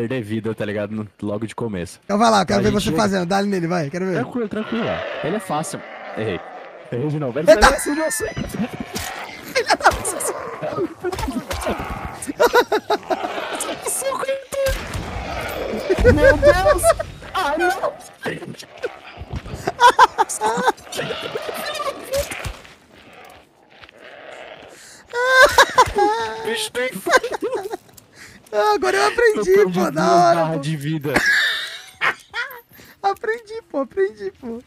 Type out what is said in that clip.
perder vida, tá ligado? No- logo de começo. Então vai lá, eu quero ver você fazendo. Dá-lhe nele, vai. Quero ver. Tranquilo, tranquilo. ó. Ele é fácil. Errei. Errei de novo. Ele Eita! vai assim de você. Meu Deus! Ah, não! Bicho, tem Ah, agora eu aprendi, pô. Da hora, pô. de vida. Aprendi, pô. Aprendi, pô.